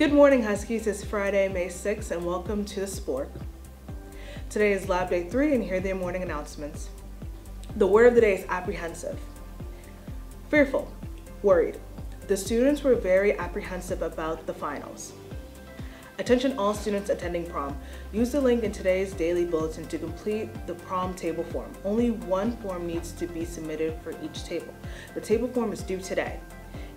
Good morning, Huskies. It's Friday, May 6th, and welcome to the Spork. Today is Lab Day 3, and here are the morning announcements. The word of the day is apprehensive. Fearful, worried. The students were very apprehensive about the finals. Attention all students attending prom. Use the link in today's daily bulletin to complete the prom table form. Only one form needs to be submitted for each table. The table form is due today.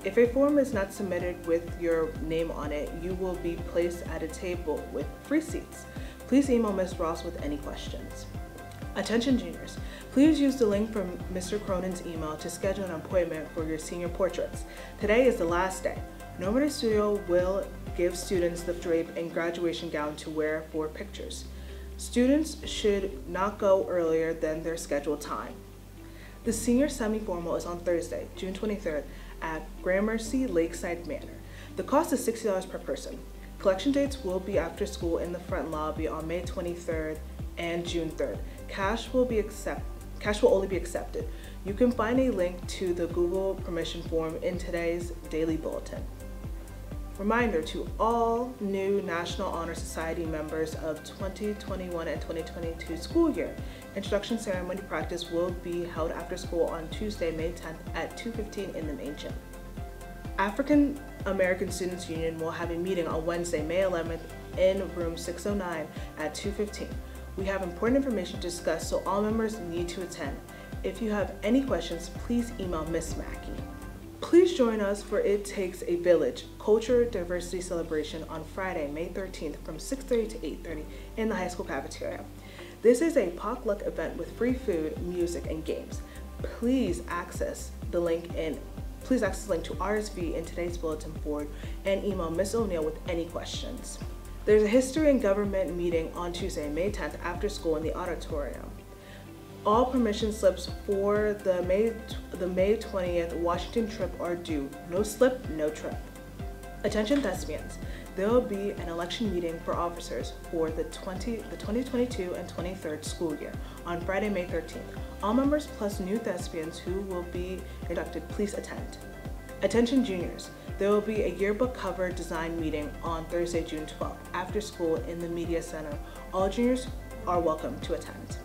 If a form is not submitted with your name on it, you will be placed at a table with free seats. Please email Ms. Ross with any questions. Attention juniors, please use the link from Mr. Cronin's email to schedule an appointment for your senior portraits. Today is the last day. Normandy Studio will give students the drape and graduation gown to wear for pictures. Students should not go earlier than their scheduled time. The senior semi-formal is on Thursday, June 23rd at Gramercy Lakeside Manor. The cost is $60 per person. Collection dates will be after school in the front lobby on May 23rd and June 3rd. Cash will be accept cash will only be accepted. You can find a link to the Google permission form in today's daily bulletin. Reminder to all new National Honor Society members of 2021 and 2022 school year. Introduction ceremony practice will be held after school on Tuesday, May 10th at 2.15 in the main gym. African American Students Union will have a meeting on Wednesday, May 11th in room 609 at 2.15. We have important information to discuss, so all members need to attend. If you have any questions, please email Miss Mackey. Please join us for It Takes a Village Culture Diversity Celebration on Friday, May 13th from 6.30 to 8.30 in the high school cafeteria. This is a potluck event with free food, music, and games. Please access the link in please access the link to RSV in today's bulletin board and email Ms. O'Neill with any questions. There's a history and government meeting on Tuesday, May 10th after school in the auditorium. All permission slips for the May, the May 20th Washington trip are due. No slip, no trip. Attention thespians, there will be an election meeting for officers for the, 20, the 2022 and 23rd school year on Friday, May 13th. All members plus new thespians who will be inducted, please attend. Attention juniors, there will be a yearbook cover design meeting on Thursday, June 12th after school in the Media Center. All juniors are welcome to attend.